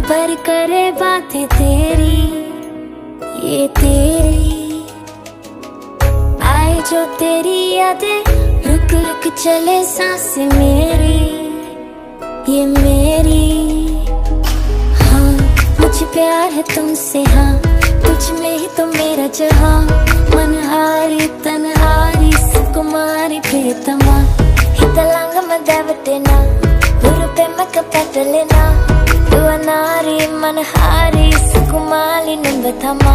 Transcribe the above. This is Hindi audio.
पर करे बातें तेरी, ये तेरी। आए जो तेरी यादें, रुक रुक चले सांस मेरी, ये मेरी। हाँ मुझे प्यार है तुमसे हाँ तुझ में ही तो मेरा जहाँ। मनहारी, तनहारी, सुकुमारी, प्रियतमा। हितलांग मदेवतेना हुरुपे मकपटलेना दुवनारी मनहारी सुकुमाली निंबथमा